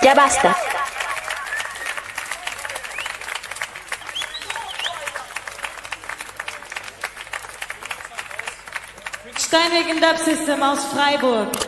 Ya basta. Steinweg in Dub System aus Freiburg.